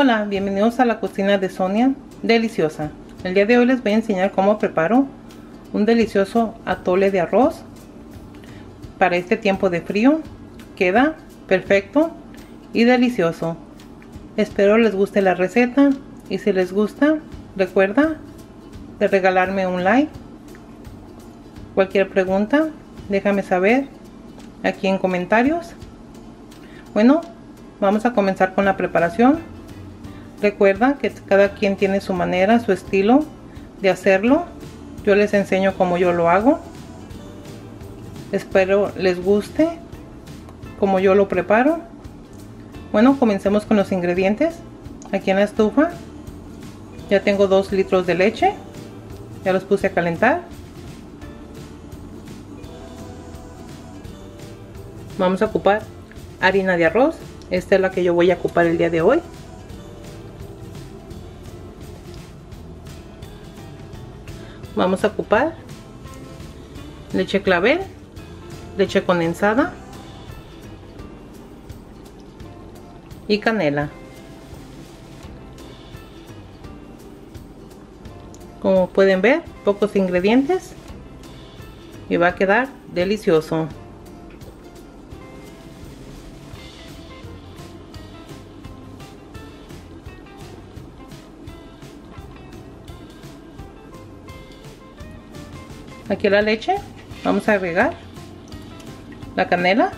Hola, bienvenidos a la cocina de Sonia Deliciosa. El día de hoy les voy a enseñar cómo preparo un delicioso atole de arroz para este tiempo de frío. Queda perfecto y delicioso. Espero les guste la receta y si les gusta, recuerda de regalarme un like. Cualquier pregunta, déjame saber aquí en comentarios. Bueno, vamos a comenzar con la preparación. Recuerda que cada quien tiene su manera, su estilo de hacerlo. Yo les enseño cómo yo lo hago. Espero les guste como yo lo preparo. Bueno, comencemos con los ingredientes. Aquí en la estufa ya tengo 2 litros de leche. Ya los puse a calentar. Vamos a ocupar harina de arroz. Esta es la que yo voy a ocupar el día de hoy. Vamos a ocupar leche clavel, leche condensada y canela. Como pueden ver, pocos ingredientes y va a quedar delicioso. Aquí la leche, vamos a agregar la canela.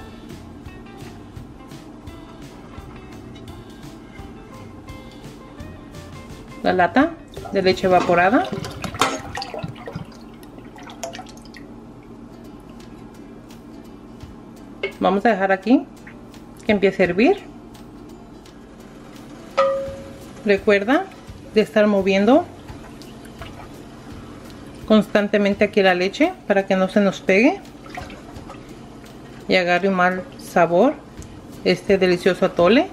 La lata de leche evaporada. Vamos a dejar aquí que empiece a hervir recuerda de estar moviendo constantemente aquí la leche para que no se nos pegue y agarre un mal sabor este delicioso atole.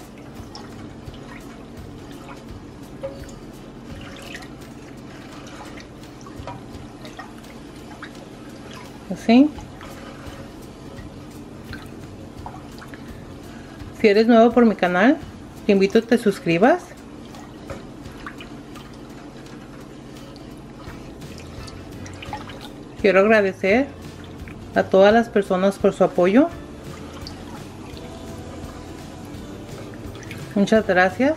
Así. Si eres nuevo por mi canal te invito a que te suscribas quiero agradecer a todas las personas por su apoyo. Muchas gracias.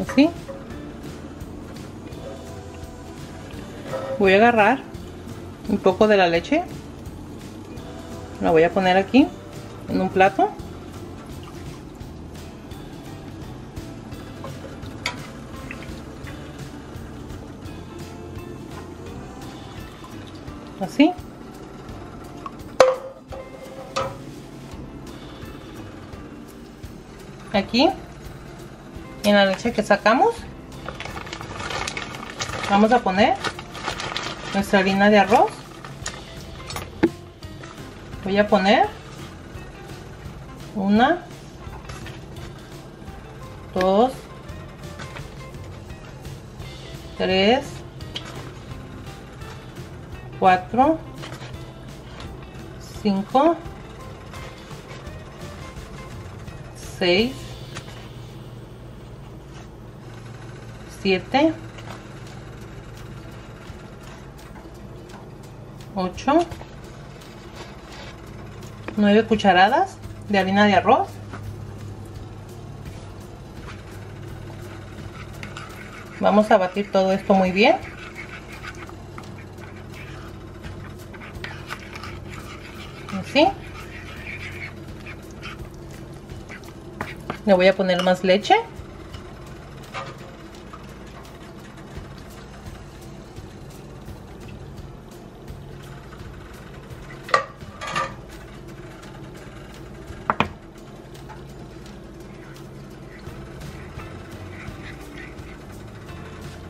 Así voy a agarrar un poco de la leche. La voy a poner aquí en un plato. Así. Aquí en la leche que sacamos vamos a poner nuestra harina de arroz. Voy a poner una. Dos. Tres. Cuatro. Cinco. Seis. 7 8 9 cucharadas de harina de arroz. Vamos a batir todo esto muy bien. Así. Le voy a poner más leche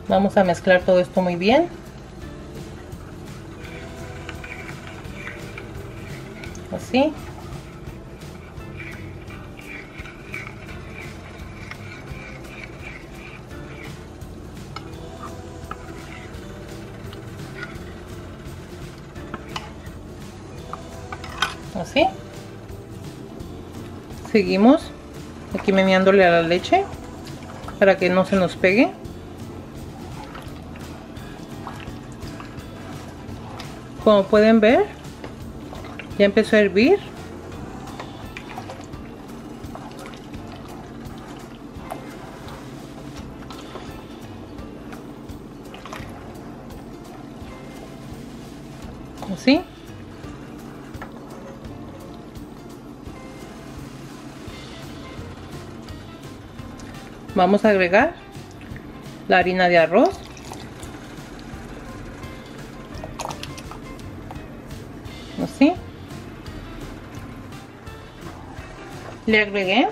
Vamos a mezclar todo esto muy bien. Así. Así. Seguimos aquí meneándole a la leche para que no se nos pegue. Como pueden ver ya empezó a hervir. Vamos a agregar la harina de arroz le agregué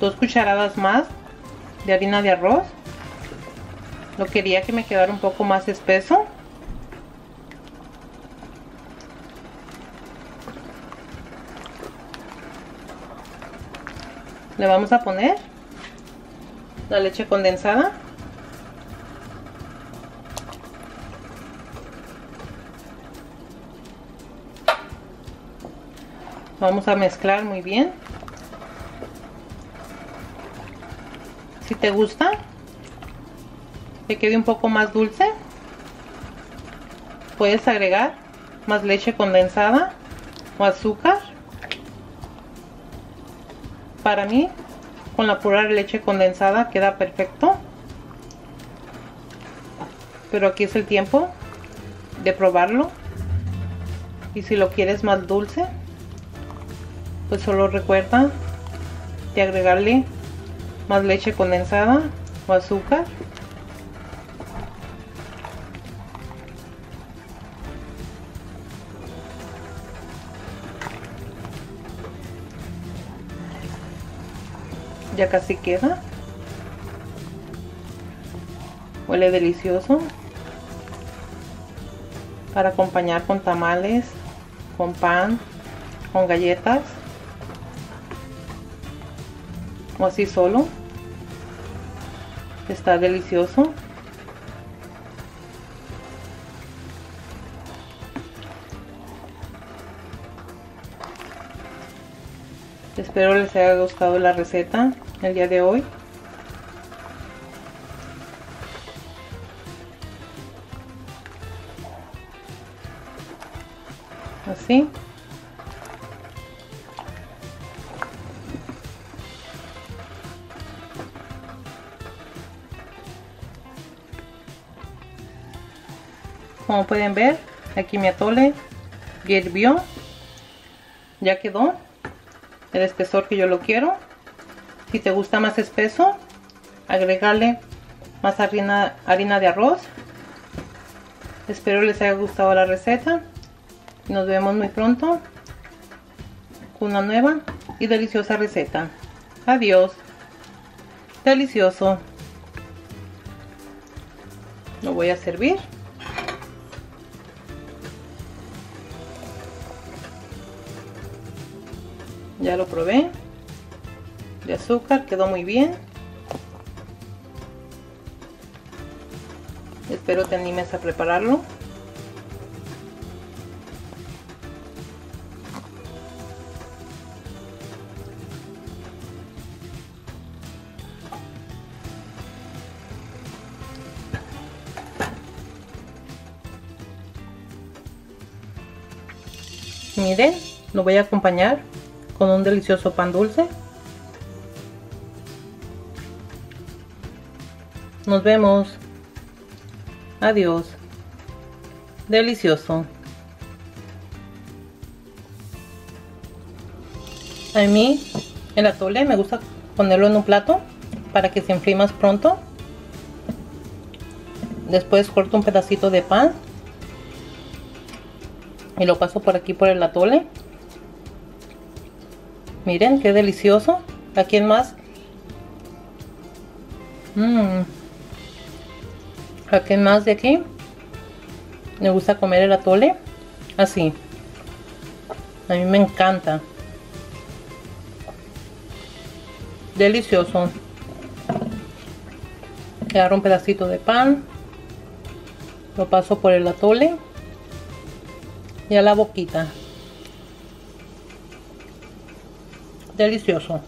dos cucharadas más de harina de arroz lo quería que me quedara un poco más espeso le vamos a poner la leche condensada vamos a mezclar muy bien. Si te gusta que quede un poco más dulce puedes agregar más leche condensada o azúcar. Para mí con la pura leche condensada queda perfecto. Pero aquí es el tiempo de probarlo. Y si lo quieres más dulce pues solo recuerda de agregarle más leche condensada o azúcar. Ya casi queda. Huele delicioso. Para acompañar con tamales con pan con galletas o así solo. Está delicioso. Espero les haya gustado la receta el día de hoy. Así como pueden ver aquí mi atole ya hirvió ya quedó el espesor que yo lo quiero. Si te gusta más espeso agregarle más harina, harina de arroz. Espero les haya gustado la receta. Nos vemos muy pronto con una nueva y deliciosa receta. Adiós. Delicioso. Lo voy a servir ya lo probé. De azúcar quedó muy bien. Espero te animes a prepararlo. Miren lo voy a acompañar con un delicioso pan dulce. Nos vemos. Adiós. Delicioso. A mí el atole me gusta ponerlo en un plato para que se enfríe más pronto. Después corto un pedacito de pan y lo paso por aquí por el atole Miren qué delicioso. ¿A quién más? Mmm. ¿A quién más de aquí? Me gusta comer el atole. Así. A mí me encanta. Delicioso. Agarro un pedacito de pan. Lo paso por el atole. Y a la boquita. Delicioso